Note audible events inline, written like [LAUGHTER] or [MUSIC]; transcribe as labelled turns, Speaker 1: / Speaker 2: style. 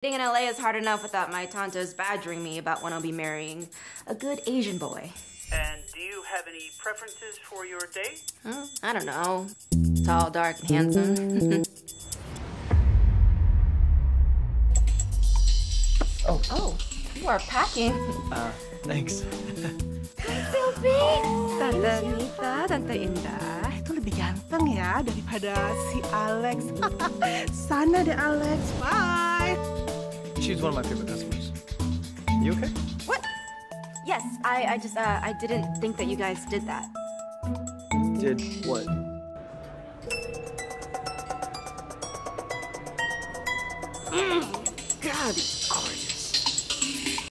Speaker 1: Being in LA is hard enough without my tantes badgering me about when I'll be marrying a good Asian boy.
Speaker 2: And do you have any preferences for your date?
Speaker 1: Huh? I don't know. Tall, dark, and handsome. [LAUGHS]
Speaker 3: Oh.
Speaker 1: oh, you are packing.
Speaker 3: Uh, thanks.
Speaker 1: Sylvie! Tante Nita, Tante Indah.
Speaker 4: Itu lebih ganteng ya daripada si Alex. [LAUGHS] Sana deh Alex. Bye.
Speaker 3: She's one of my favorite customers. You okay?
Speaker 1: What? Yes, I, I just, uh, I didn't think that you guys did that.
Speaker 3: Did what?
Speaker 1: God,